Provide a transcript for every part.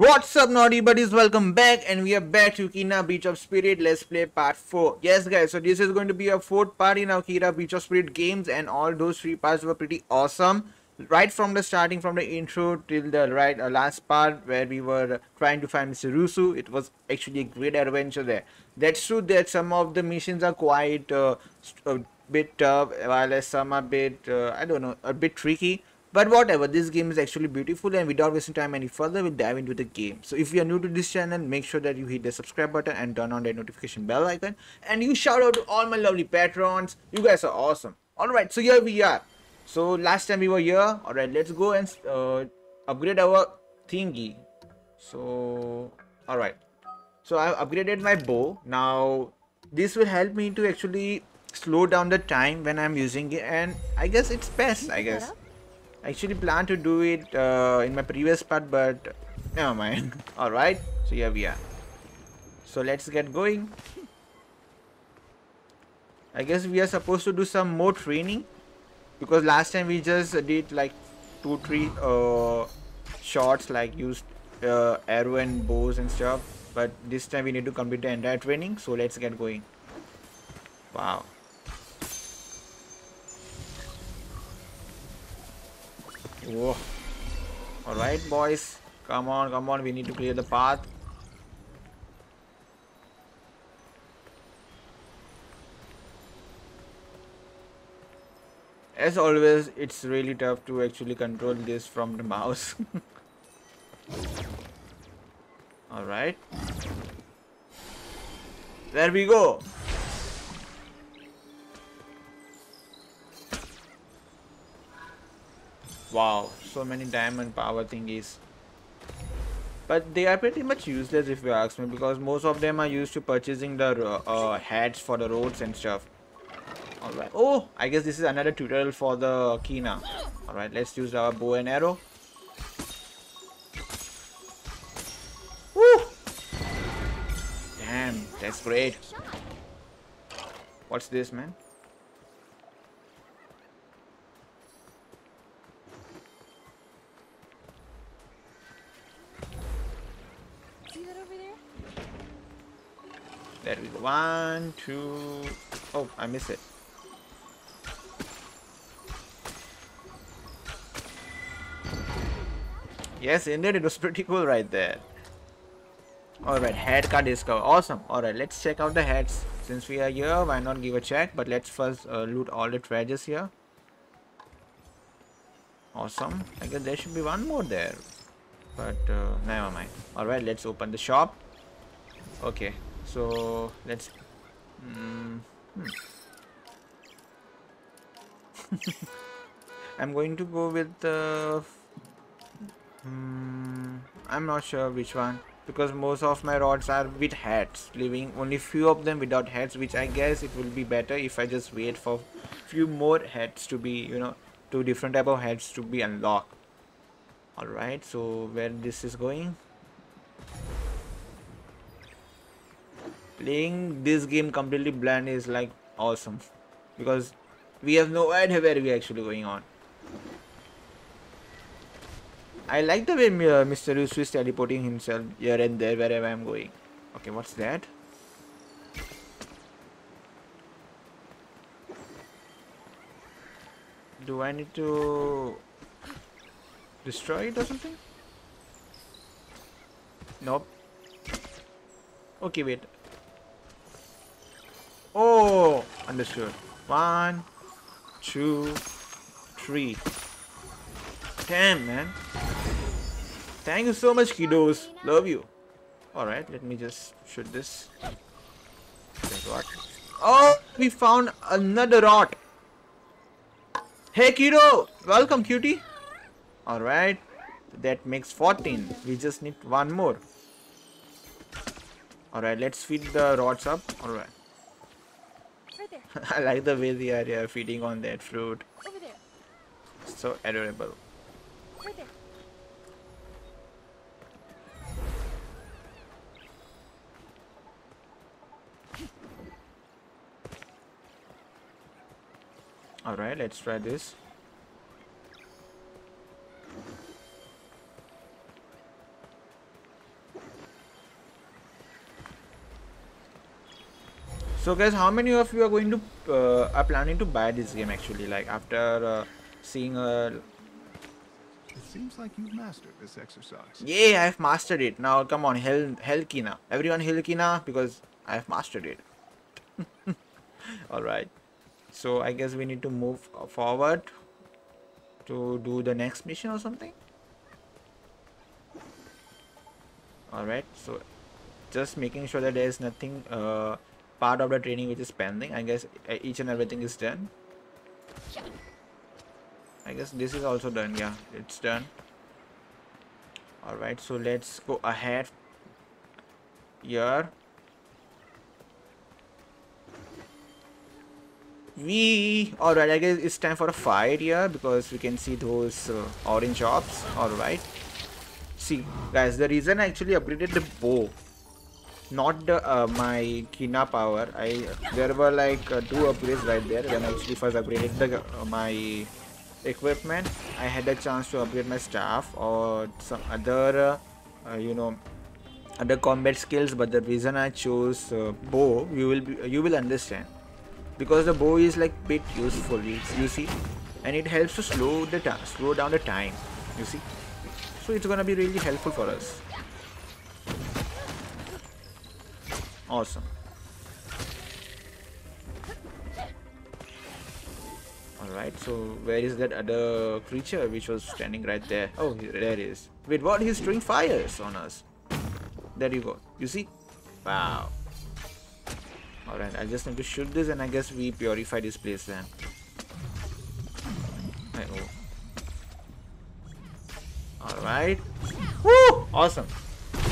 What's up naughty buddies? Welcome back and we are back to Kena Bridge of Spirit. Let's play part 4 yes guys so this is going to be a fourth part in our Kena Bridge of Spirit games and all those three parts were pretty awesome. Right from the starting from the intro till the right uh, last part where we were trying to find Mr. Rusu it was actually a great adventure there. That's true that some of the missions are quite uh, a bit tough while some are a bit uh, I don't know a bit tricky but whatever, this game is actually beautiful and without wasting time any further, we'll dive into the game. So if you are new to this channel, make sure that you hit the subscribe button and turn on the notification bell icon. And you shout out to all my lovely patrons. You guys are awesome. Alright, so here we are. So last time we were here. Alright, let's go and uh, upgrade our thingy. So, alright. So I've upgraded my bow. Now, this will help me to actually slow down the time when I'm using it. And I guess it's best, I guess. I actually planned to do it uh, in my previous part, but never mind. Alright, so here we are. So let's get going. I guess we are supposed to do some more training because last time we just did like two, three uh, shots, like used uh, arrow and bows and stuff. But this time we need to complete the entire training, so let's get going. Wow. Whoa. Alright, boys. Come on, come on. We need to clear the path. As always, it's really tough to actually control this from the mouse. Alright. There we go. Wow, so many diamond power thingies. But they are pretty much useless if you ask me because most of them are used to purchasing the uh, uh hats for the roads and stuff. Alright. Oh, I guess this is another tutorial for the Kena. Alright, let's use our bow and arrow. Woo! Damn, that's great. What's this, man? One, two. Oh, I miss it. Yes, indeed, it was pretty cool right there. Alright, head card discover. Awesome. Alright, let's check out the heads. Since we are here, why not give a check? But let's first uh, loot all the treasures here. Awesome. I guess there should be one more there. But uh, never mind. Alright, let's open the shop. Okay, so let's. Mm, hmm. I'm going to go with. Hmm, I'm not sure which one because most of my rots are with hats, leaving only few of them without hats, which I guess it will be better if I just wait for few more hats to be, you know, two different type of hats to be unlocked. Alright, so where this is going? Playing this game completely blind is like awesome because we have no idea where we are actually going on. I like the way uh, Mr. Rusu is teleporting himself here and there wherever I'm going. Okay, what's that? Do I need to destroy it or something? Nope. Okay, wait. Oh, understood. One, two, three. Damn, man. Thank you so much, kiddos. Love you. Alright, let me just shoot this. Oh, we found another rot. Hey, kiddo. Welcome, cutie. Alright. That makes 14. We just need one more. Alright, let's feed the rots up. Alright. I like the way they are uh, feeding on that fruit. So adorable. Alright, let's try this. So guys, how many of you are going to uh, are planning to buy this game actually? Like after uh, seeing a. It seems like you've mastered this exercise. Yeah, I've mastered it. Now come on, Hel Helkina. Everyone Helkina because I've mastered it. All right. So I guess we need to move forward to do the next mission or something. All right. So just making sure that there is nothing uh, part of the training which is pending. I guess each and everything is done. I guess this is also done. Yeah, it's done. All right. So let's go ahead here. We all right. I guess it's time for a fight here because we can see those uh, orange orbs. All right. See, guys, the reason I actually upgraded the bow not the uh, my Kena power. I there were like uh, two upgrades right there when actually first upgraded the uh, my equipment. I had a chance to upgrade my staff or some other uh, uh, you know other combat skills. But the reason I chose uh, bow, you will be, you will understand because the bow is like bit useful. You, you see, and it helps to slow the slow down the time. You see, so it's gonna be really helpful for us. Awesome. Alright, so where is that other creature which was standing right there? Oh, there it is. Wait, what? He's throwing fires on us. There you go. You see? Wow. Alright, I just need to shoot this and I guess we purify this place then. Alright. Woo! Awesome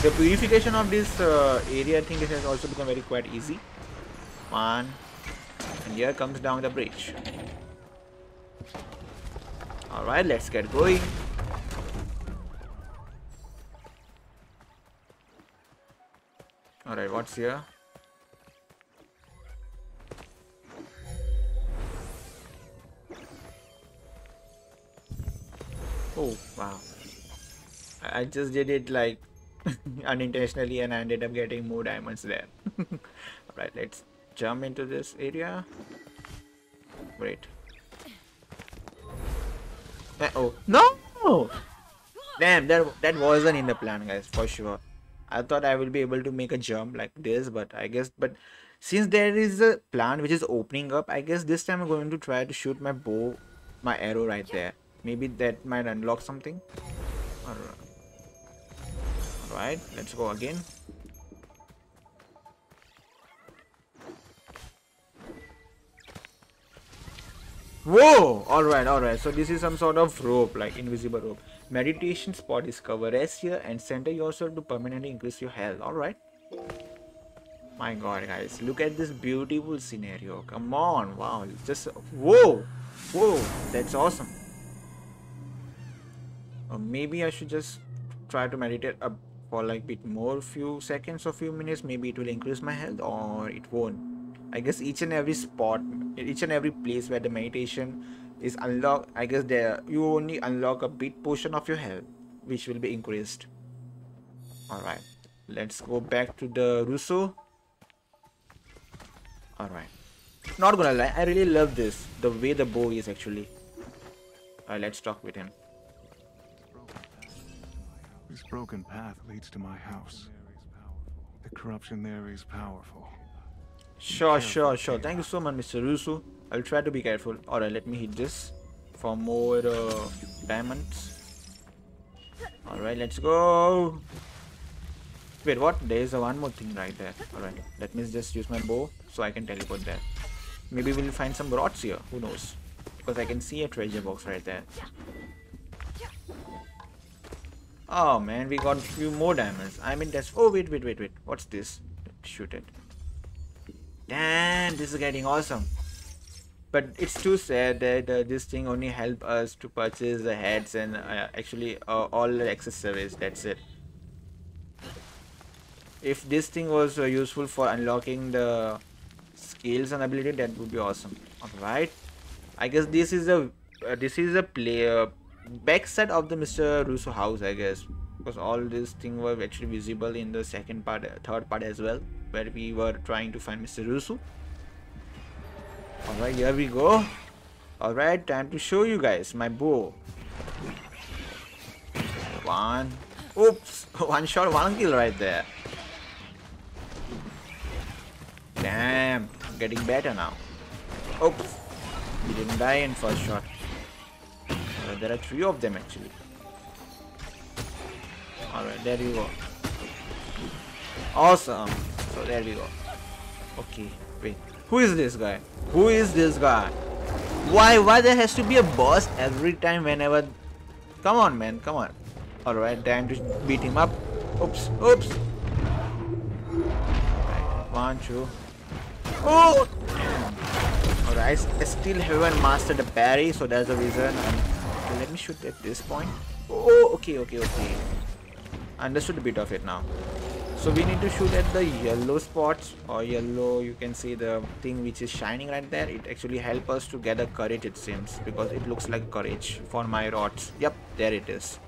the purification of this uh, area I think it has also become very quite easy. One and here comes down the bridge. Alright let's get going. Alright what's here? Oh wow. I just did it like unintentionally and I ended up getting more diamonds there. Alright, let's jump into this area. Great. Uh oh. No! Damn, that, that wasn't in the plan, guys, for sure. I thought I will be able to make a jump like this, but I guess, but since there is a plant which is opening up, I guess this time I'm going to try to shoot my bow, my arrow right there. Maybe that might unlock something. Alright. Right, let's go again. Whoa! Alright, alright. So this is some sort of rope, like invisible rope. Meditation spot discover. Rest here and center yourself to permanently increase your health. Alright. My god, guys. Look at this beautiful scenario. Come on. Wow. Just... Whoa! Whoa! That's awesome. Or maybe I should just try to meditate a for like bit more few seconds or few minutes maybe it will increase my health or it won't. I guess each and every spot each and every place where the meditation is unlocked i guess there you only unlock a bit portion of your health which will be increased. All right let's go back to the Rusu. All right not gonna lie i really love this the way the bow is actually. All right let's talk with him this broken path leads to my house. The corruption there is powerful. Sure, sure, sure. Thank you so much, Mr. Rusu. I'll try to be careful. Alright, let me hit this for more uh, diamonds. Alright, let's go. Wait, what? There's a one more thing right there. Alright, let me just use my bow so I can teleport there. Maybe we'll find some rots here. Who knows? Because I can see a treasure box right there. Oh man, we got a few more diamonds. I mean, that's. Oh, wait, wait, wait, wait. What's this? Shoot it. Damn, this is getting awesome. But it's too sad that uh, this thing only help us to purchase the heads and uh, actually uh, all the accessories. That's it. If this thing was uh, useful for unlocking the skills and ability, that would be awesome. Alright. I guess this is a uh, this is a player backside of the Mr. Rusu house, I guess. because all these things were actually visible in the second part, uh, third part as well, where we were trying to find Mr. Rusu. Alright, here we go. Alright, time to show you guys my bow. One. Oops! One shot, one kill right there. Damn, getting better now. Oops. He didn't die in first shot. There are three of them actually. Alright, there you go. Awesome. So there we go. Okay, wait. Who is this guy? Who is this guy? Why? Why there has to be a boss every time whenever... Come on, man. Come on. Alright, time to beat him up. Oops. Oops. One, two. Oh! Alright, I still haven't mastered the parry, so that's the reason. I'm... Okay, let me shoot at this point. Oh, oh okay, okay, okay. Understood a bit of it now. So we need to shoot at the yellow spots or yellow, you can see the thing which is shining right there. It actually helps us to gather courage it seems because it looks like courage for my rots. Yep, there it is.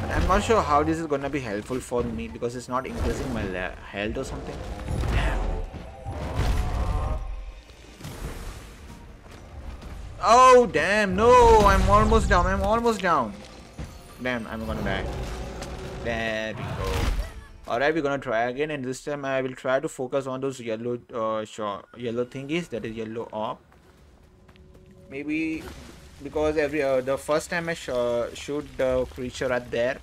But I'm not sure how this is gonna be helpful for me because it's not increasing my health or something. Oh, damn. No, I'm almost down. I'm almost down. Damn, I'm gonna die. There we go. Alright, we're gonna try again and this time I will try to focus on those yellow uh, yellow thingies, that is yellow orb. Maybe because every uh, the first time I sh shoot the creature at there,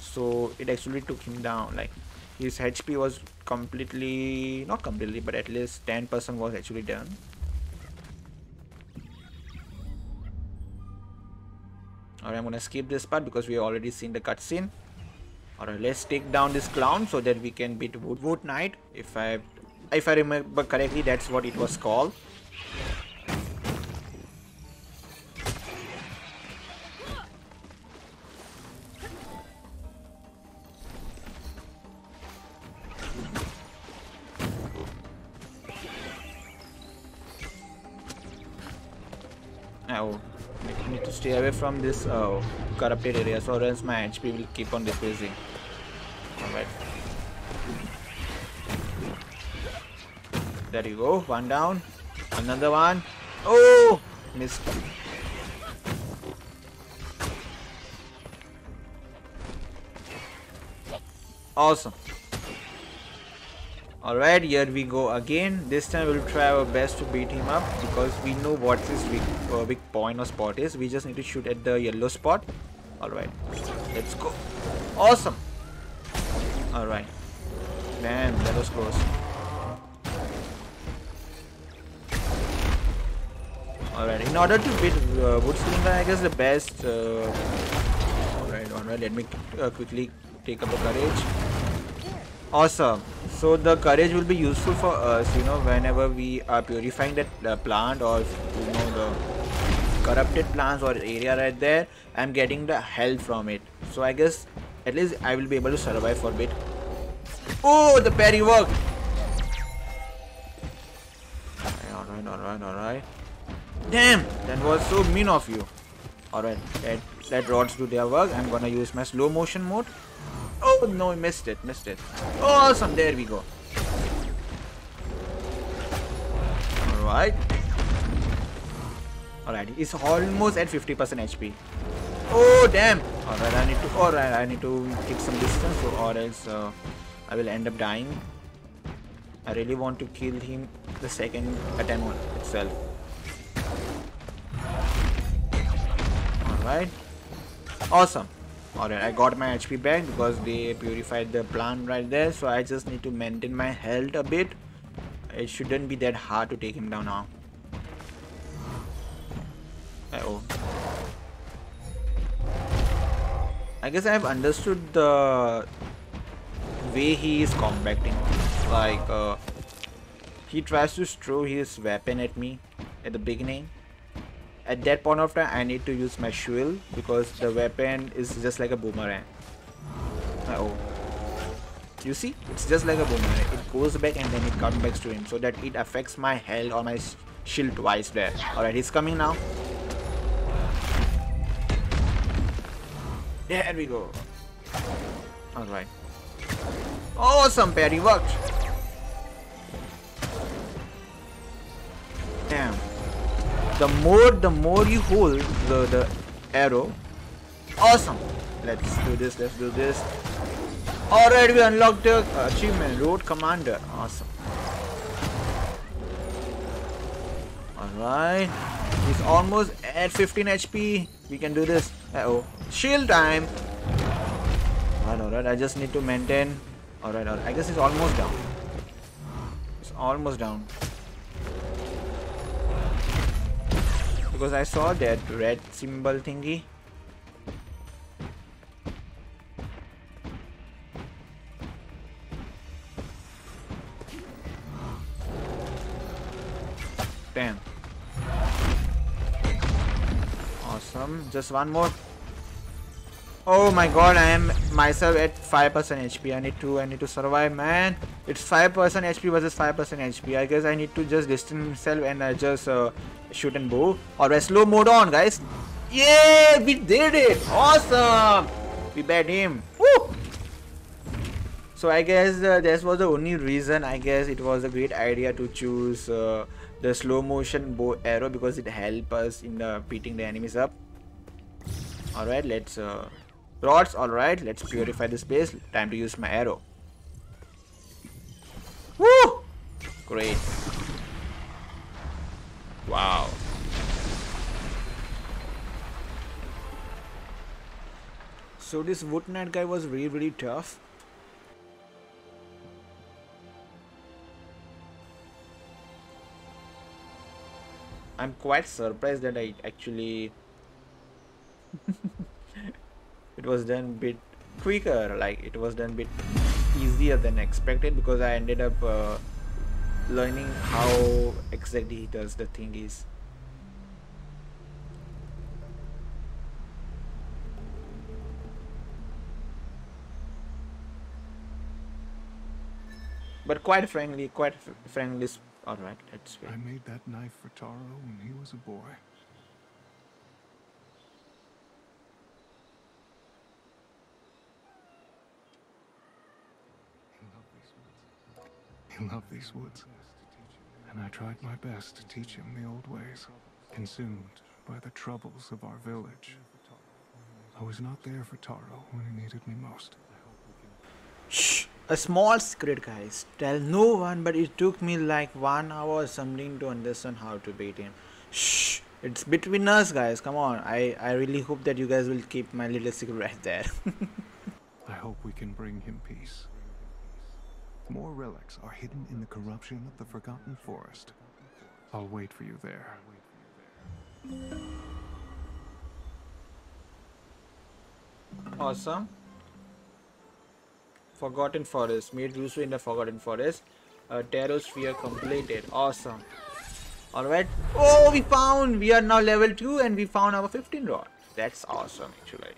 so it actually took him down. Like his HP was completely, not completely, but at least 10% was actually done. Alright, I'm gonna skip this part because we already seen the cutscene. Alright, let's take down this clown so that we can beat Wood Wood Knight. If I if I remember correctly, that's what it was called. Away from this uh, corrupted area so else my HP will keep on decreasing. Alright. There you go, one down. Another one. Oh! Missed. Awesome. Alright, here we go again. This time we'll try our best to beat him up because we know what his weak, uh, point or spot is. We just need to shoot at the yellow spot. Alright, let's go. Awesome. Alright. Damn, that was close. Alright, in order to beat uh, Woodslinger, I guess the best... Uh... Alright, alright, let me uh, quickly take up the courage. Awesome. So the courage will be useful for us you know whenever we are purifying that uh, plant or you know the corrupted plants or area right there i'm getting the health from it. So i guess at least i will be able to survive for a bit. Oh the parry worked! All right all right all right damn! That was so mean of you. All right let, let rots do their work. I'm gonna use my slow motion mode Oh no, I missed it, missed it. Awesome, there we go. Alright. Alright, it's almost at 50% HP. Oh damn! Alright, I need to alright, I need to keep some distance or else uh, I will end up dying. I really want to kill him the second attempt itself. Alright. Awesome. Alright, I got my HP back because they purified the plant right there. So I just need to maintain my health a bit. It shouldn't be that hard to take him down now. Uh oh. I guess I have understood the way he is combating. Like, uh, he tries to throw his weapon at me at the beginning at that point of time I need to use my shield because the weapon is just like a boomerang. Uh oh. You see? It's just like a boomerang. It goes back and then it comes back to him so that it affects my health or my shield twice there. Alright, he's coming now. There we go. Alright. Awesome parry worked. Damn. The more the more you hold the, the arrow. Awesome. Let's do this, let's do this. Alright, we unlocked the achievement, Road Commander. Awesome. Alright. He's almost at 15 HP. We can do this. Uh oh. Shield time. Alright, alright. I just need to maintain. Alright, alright. I guess he's almost down. He's almost down. Because I saw that red symbol thingy. Damn. Awesome. Just one more. Oh my god, I am myself at 5% HP. I need to I need to survive, man. It's 5% HP versus 5% HP. I guess I need to just distance myself and uh, just uh, shoot and bow. a slow mode on, guys. Yeah, we did it. Awesome. We bet him. Woo! So I guess uh, this was the only reason I guess it was a great idea to choose uh, the slow motion bow arrow because it helps us in uh, beating the enemies up. Alright, let's uh, rots. Alright, let's purify this place. Time to use my arrow. Woo! Great. Wow. So this Wood guy was really really tough. I'm quite surprised that I actually it was done bit quicker like it was done bit easier than expected because I ended up uh, learning how exactly he does the thing is but quite frankly quite frankly Alright, let's wait. I made that knife for Taro when he was a boy. He loved these woods. And I tried my best to teach him the old ways, consumed by the troubles of our village. I was not there for Taro when he needed me most. Shh. A small secret, guys. Tell no one, but it took me like one hour or something to understand how to beat him. Shh. It's between us, guys. Come on. I, I really hope that you guys will keep my little secret right there. I hope we can bring him peace. More relics are hidden in the corruption of the Forgotten Forest. I'll wait for you there. awesome. Forgotten Forest. Made useful in the Forgotten Forest. Uh, Tarot Sphere completed. Awesome. Alright. Oh, we found! We are now level 2 and we found our 15 rot. That's awesome, actually.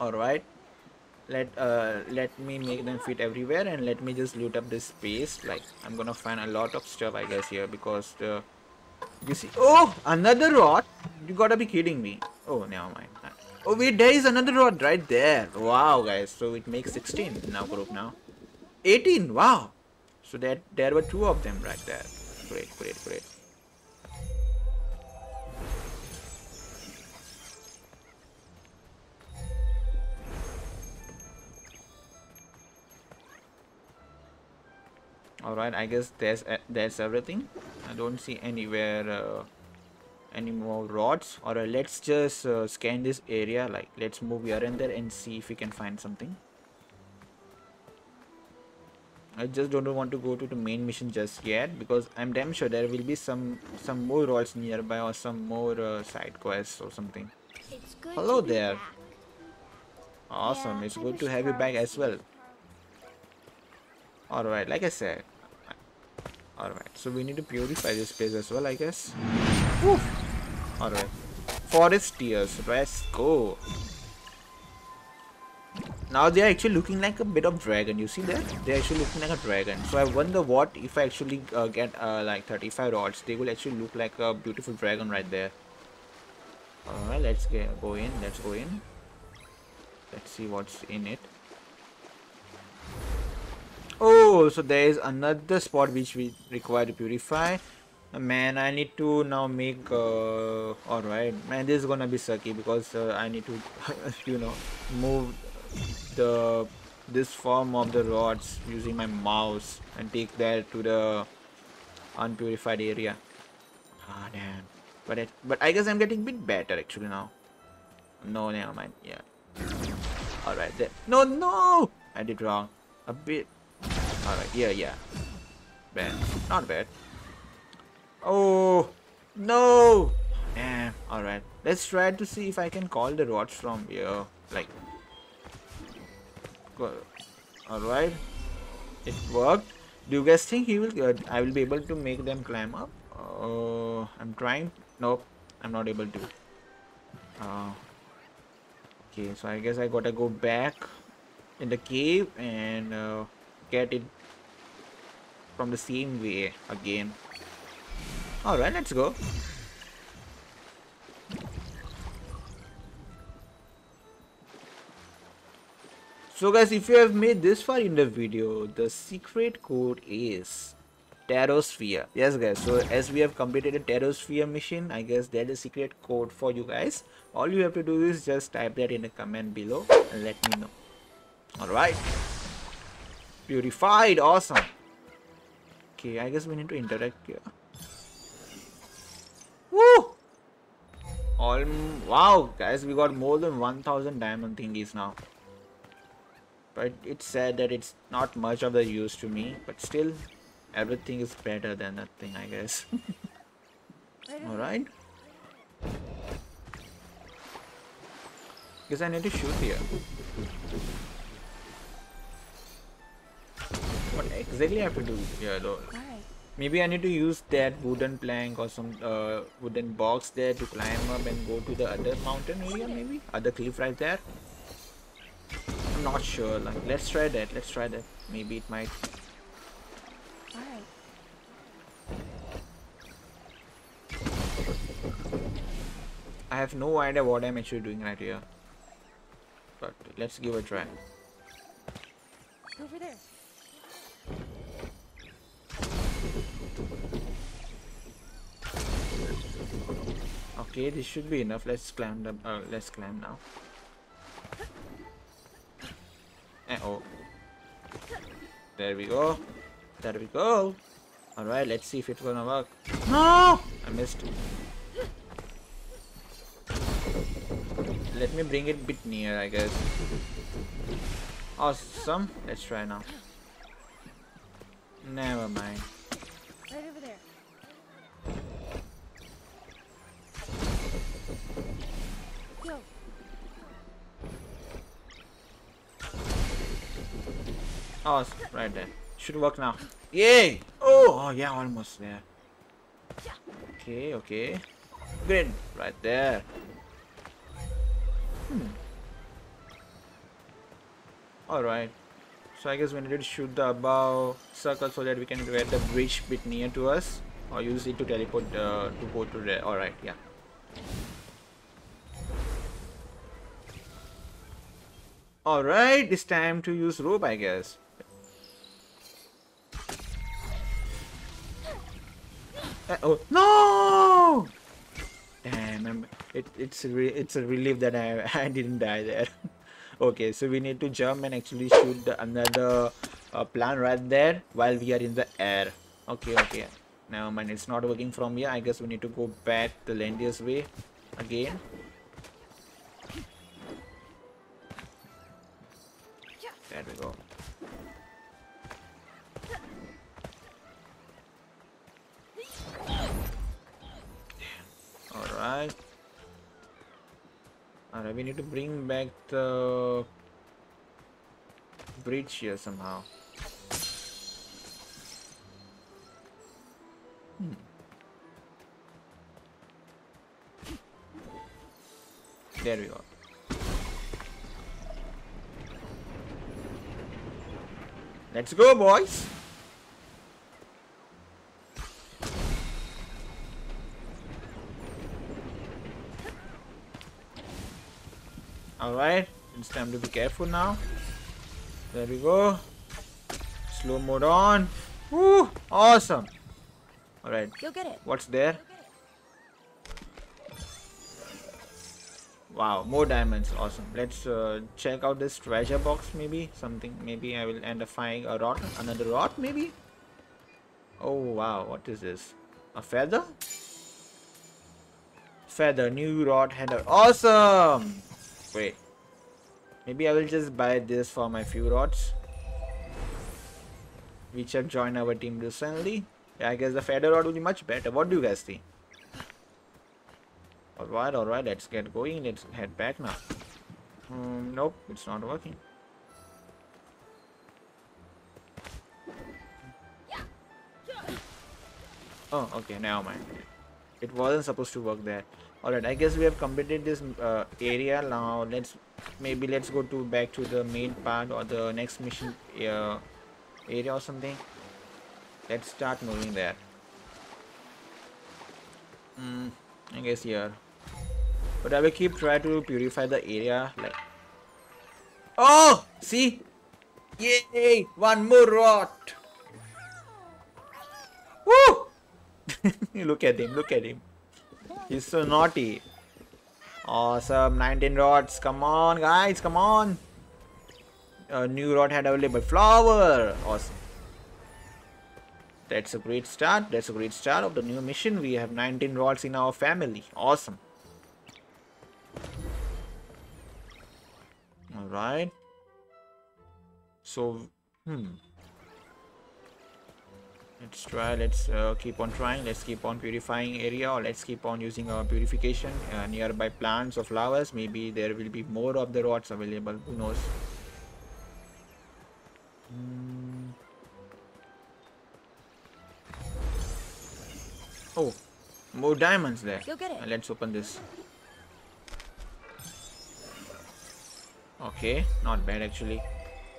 There. Alright. Let uh let me make them fit everywhere and let me just loot up this space. Like I'm gonna find a lot of stuff I guess here because the you see oh another rot? You gotta be kidding me. Oh never mind. Oh wait there is another rot right there. Wow guys. So it makes 16 now group now. 18 wow. So that there were two of them right there. Great great great all right i guess there's uh, that's everything i don't see anywhere uh, any more rots or uh, let's just uh, scan this area like let's move here and there and see if we can find something I just don't want to go to the main mission just yet because I'm damn sure there will be some some more rots nearby or some more uh, side quests or something. Hello there. back. Awesome, Yeah, it's I good to have you back as well. Alright, like I said. Alright, so we need to purify this place as well, I guess. Alright. Forest tears, let's go. now they are actually looking like a bit of dragon you see that they're actually looking like a dragon so i wonder what if i actually uh, get uh, like 35 rots they will actually look like a beautiful dragon right there all right let's get go in let's go in let's see what's in it oh so there is another spot which we require to purify. Man i need to now make uh, all right man this is gonna be sucky because uh, i need to you know move the this form of the rots using my mouse and take that to the unpurified area. Ah damn. But it, but i guess i'm getting a bit better actually now. No never mind. Yeah. All right there no no! I did wrong. A bit all right yeah yeah. Bad. Not bad. Oh no! Damn all right let's try to see if i can call the rots from here like all right it worked. Do you guys think he will uh, i will be able to make them climb up? Uh, i'm trying. Nope i'm not able to. Uh, okay so i guess i gotta go back in the cave and uh, get it from the same way again all right let's go So guys, if you have made this far in the video, the secret code is Terrosphere. Yes guys, so as we have completed a Terrosphere mission, I guess that is secret code for you guys. All you have to do is just type that in the comment below and let me know. Alright. Purified, awesome. Okay, I guess we need to interact here. Woo! All, wow, guys, we got more than 1000 diamond thingies now but it's sad that it's not much of the use to me but still everything is better than nothing I guess alright guess I need to shoot here what exactly I have to do here though maybe I need to use that wooden plank or some uh, wooden box there to climb up and go to the other mountain area maybe other cliff right there I'm not sure. Like, let's try that. Let's try that. Maybe it might. Alright. I have no idea what I'm actually doing right here. But let's give a try. Over there. Okay, this should be enough. Let's climb the. Uh, let's climb now. Eh, oh. There we go. There we go. Alright, let's see if it's gonna work. No! I missed. Let me bring it a bit near, I guess. Awesome. Let's try now. Never mind. Right there. Should work now. Yay! Oh, oh yeah, almost there. Okay, okay. Green. right there. Hmm. Alright. So I guess we need to shoot the above circle so that we can get the bridge bit near to us. Or use it to teleport uh, to go to there. Alright, yeah. Alright, it's time to use rope I guess. Uh, oh no! Damn, I'm, it, it's it's a relief that I I didn't die there. okay, so we need to jump and actually shoot the, another uh, plan right there while we are in the air. Okay, okay. Never mind, it's not working from here. I guess we need to go back the Landius way again. There we go. Alright. Alright, we need to bring back the bridge here somehow. Hmm. There we go. Let's go, boys. Alright, it's time to be careful now. There we go. Slow mode on. Woo! Awesome. Alright, You'll get it. what's there? Wow, more diamonds. Awesome. Let's uh, check out this treasure box maybe. Something. Maybe I will end up finding a rot. Another rot maybe? Oh wow, what is this? A feather? Feather, new rot header. Awesome! Wait. Maybe I will just buy this for my few rots. Which have joined our team recently. I guess the feather rot will be much better. What do you guys think? Alright, alright, let's get going. Let's head back now. Hmm, nope, it's not working. Oh, okay, now mind. It wasn't supposed to work there. Alright, I guess we have completed this uh, area now. Let's maybe let's go to back to the main part or the next mission uh, area or something. Let's start moving there. Hmm, I guess here. But I will keep try to purify the area like Oh see Yay one more rot Woo Look at him look at him He's so naughty Awesome 19 rots come on guys come on A new rot had available flower Awesome that's a great start. That's a great start of the new mission. We have 19 rots in our family. Awesome. Alright. So, hmm. Let's try, let's uh, keep on trying. Let's keep on purifying area or let's keep on using our purification uh, nearby plants or flowers. Maybe there will be more of the rods available. Who knows? Hmm. Oh, more diamonds there. Uh, let's open this. Okay, not bad actually.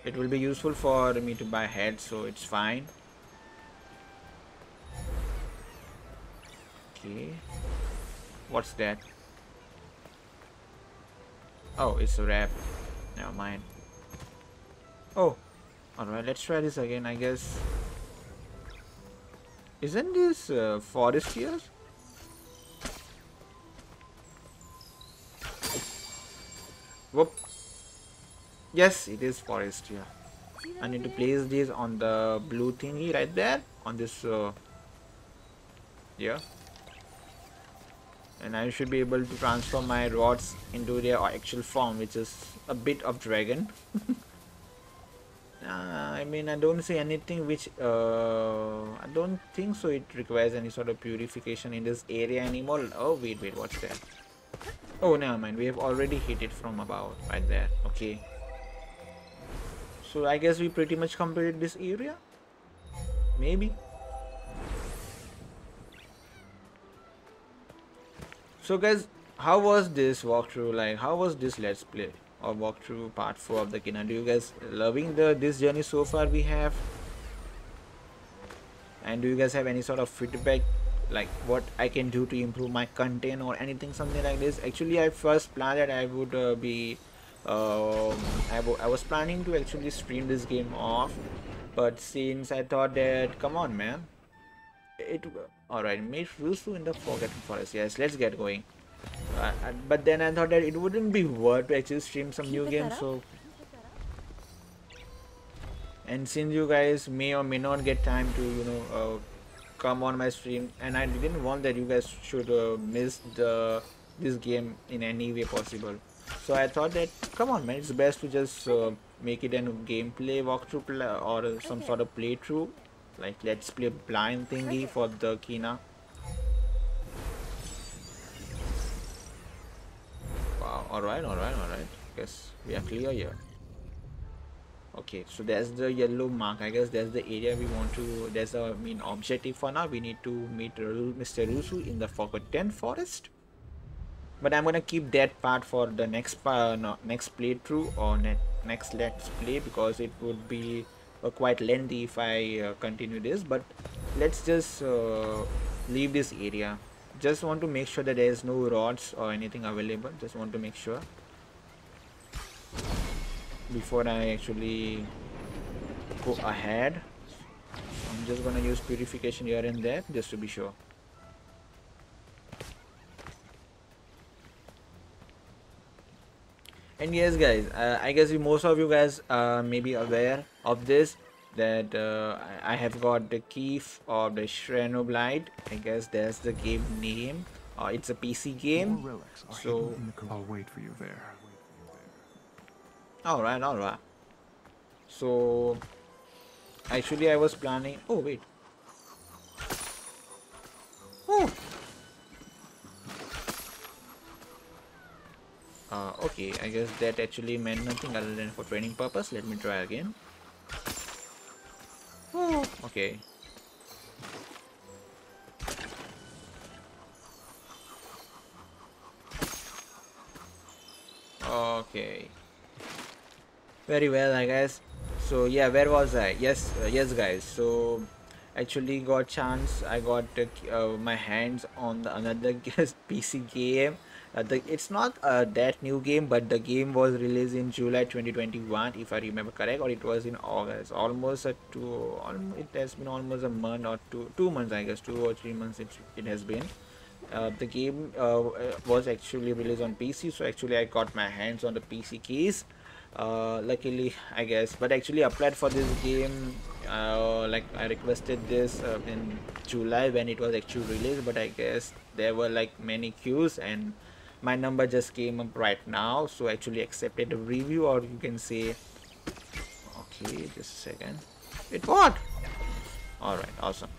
It will be useful for me to buy heads, so it's fine. Okay. What's that? Oh, it's a wrap. Never mind. Oh, alright, let's try this again, I guess. Isn't this uh, forest here? Whoop. Yes, it is forest here. I need to place this on the blue thingy right there on this uh, yeah and I should be able to transform my rots into their actual form which is a bit of dragon. Uh, I mean I don't see anything which uh, I don't think so it requires any sort of purification in this area anymore. Oh wait wait what's that? Oh never mind. We have already hit it from above right there. Okay. So I guess we pretty much completed this area. Maybe. So guys, how was this walkthrough? Like, how was this let's play or walkthrough part 4 of the Kena? Do you guys loving the this journey so far we have? And do you guys have any sort of feedback like what I can do to improve my content or anything something like this? Actually, I first planned that I would uh, be um, I, I was planning to actually stream this game off but since I thought that come on man it alright meet Rusu in the Forgotten Forest. Yes let's get going. Uh, but then I thought that it wouldn't be worth to actually stream some new games so and since you guys may or may not get time to you know uh, come on my stream and I didn't want that you guys should uh, miss the this game in any way possible. So I thought that come on man it's best to just uh, make it a gameplay walkthrough or some sort of playthrough like let's play blind thingy for the Kena. Wow alright alright alright. Guess we are clear here. Okay so there's the yellow mark. I guess that's the area we want to there's a main objective for now. We need to meet mr rusu in the forgotten forest. But i'm gonna keep that part for the next pa- no, next playthrough or ne- next let's play because it would be uh, quite lengthy if I uh, continue this. But let's just uh, leave this area. Just want to make sure that there is no rots or anything available. Just want to make sure before I actually go ahead. I'm just gonna use purification here and there just to be sure. And yes guys uh, i guess you, most of you guys uh, may be aware of this that uh, i have got the key of the Chernobylite. i guess that's the game name uh, it's a pc game More relics are so- hidden in the co- I'll wait for you there. all right all right so actually i was planning oh wait oh uh, okay i guess that actually meant nothing other than for training purpose. Let me try again. Oh okay. Okay. Very well i guess. So yeah where was i? Yes uh, yes guys. So actually got chance. I got uh, uh, my hands on the another pc game uh, the, it's not uh, that new game but the game was released in july 2021 if i remember correct or it was in august almost a two it has been almost a month or two two months i guess two or three months it, it has been uh, the game uh, was actually released on PC, so actually I got my hands on the PC keys. Uh, luckily, I guess, but actually applied for this game. Uh, like I requested this in July when it was actually released, but I guess there were like many queues and my number just came up right now. So actually accepted a review, or you can say, okay, just a second. It what? All right, awesome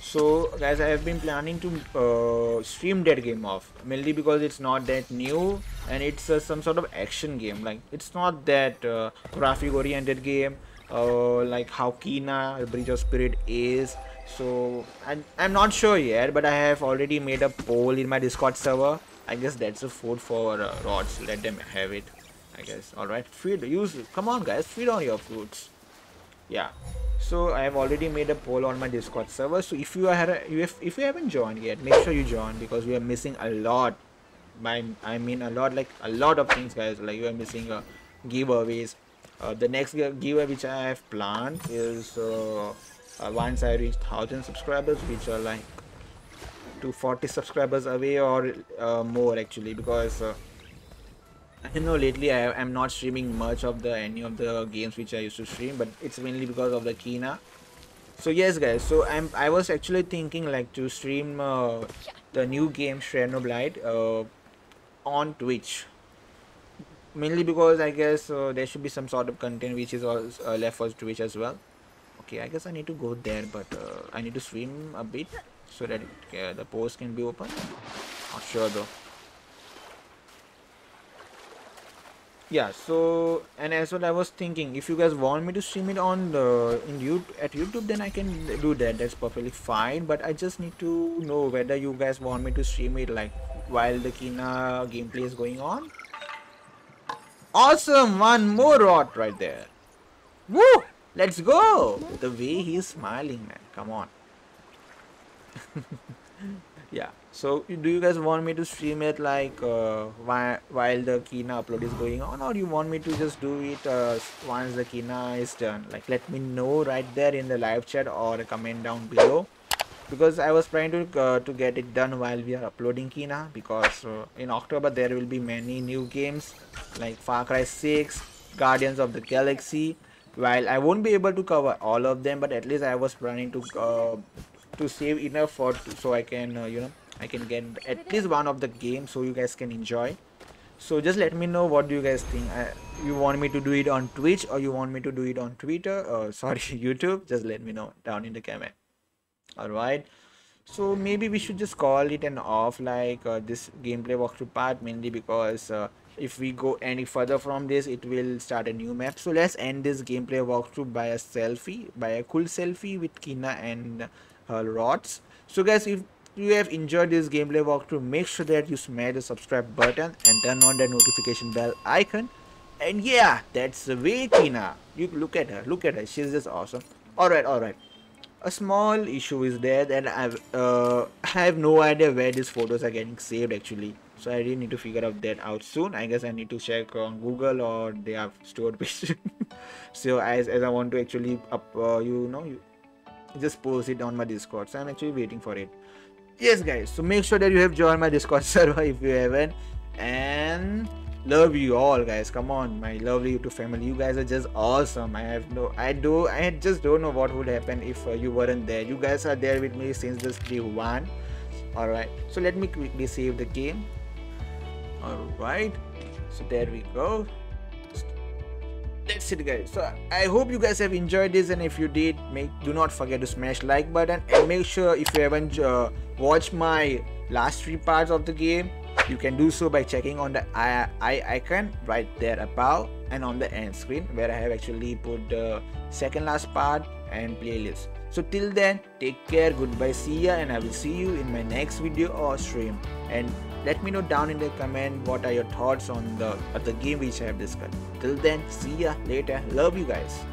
so guys i have been planning to uh, stream that game off mainly because it's not that new and it's uh, some sort of action game like it's not that uh, graphic oriented game uh, like how Kena bridge of spirit is so I, i'm not sure yet but i have already made a poll in my discord server i guess that's a food for uh, rots. Let them have it i guess. All right. Feed use come on guys. Feed on your fruits. Yeah. So i have already made a poll on my discord server. So if you are if, if you haven't joined yet make sure you join because we are missing a lot. By i mean a lot like a lot of things guys. Like you are missing uh, giveaways. Uh, the next giveaway which i have planned is uh, uh, once i reach 1000 subscribers which are like 240 subscribers away or uh, more actually because uh, I know lately I am not streaming much of the any of the games which I used to stream, but it's mainly because of the Kena. So yes, guys. So I'm I was actually thinking like to stream uh, the new game Chernobyl uh, on Twitch. Mainly because I guess uh, there should be some sort of content which is also uh, left for Twitch as well. Okay, I guess I need to go there, but uh, I need to stream a bit so that it, uh, the post can be open. Not sure though. yeah so and as what i was thinking if you guys want me to stream it on the in you at youtube then i can do that. That's perfectly fine but i just need to know whether you guys want me to stream it like while the Kena gameplay is going on. Awesome! One more rot right there. Woo! Let's go! The way he's smiling man. Come on yeah. So do you guys want me to stream it like uh, while, while the Kena upload is going on? Or you want me to just do it uh, once the Kena is done? Like let me know right there in the live chat or comment down below. Because i was trying to uh, to get it done while we are uploading Kena. Because uh, in october there will be many new games like far cry 6 guardians of the galaxy. While i won't be able to cover all of them but at least i was planning to uh, to save enough for so i can uh, you know I can get at least one of the game so you guys can enjoy. So just let me know what do you guys think. Uh, you want me to do it on Twitch or you want me to do it on Twitter or sorry YouTube? Just let me know down in the comment. All right. So maybe we should just call it an off like uh, this gameplay walkthrough part mainly because uh, if we go any further from this it will start a new map. So let's end this gameplay walkthrough by a selfie, by a cool selfie with Kena and rots. So guys if you have enjoyed this gameplay walkthrough make sure that you smash the subscribe button and turn on the notification bell icon And yeah, that's way, Tina. You look at her, look at her. She's just awesome. All right, all right. A small issue is there that I've uh, I have no idea where these photos are getting saved actually. So I really need to figure out that out soon. I guess I need to check on Google or they have stored page. so as as I want to actually up, uh, you know, you just post it on my Discord. So I'm actually waiting for it. Yes, guys. So make sure that you have joined my Discord server if you haven't. And love you all guys. Come on my lovely youtube family. You guys are just awesome. I have no i do i just don't know what would happen if uh, you weren't there. You guys are there with me since this day one. All right. So let me quickly save the game. All right. So there we go that's it guys so i hope you guys have enjoyed this and if you did make do not forget to smash like button and make sure if you haven't uh, watched my last three parts of the game you can do so by checking on the eye, eye icon right there above and on the end screen where I have actually put the second last part and playlist. So till then, take care, goodbye, see ya and I will see you in my next video or stream. And let me know down in the comment what are your thoughts on the, the game which I have discussed. Till then, see ya later. Love you guys.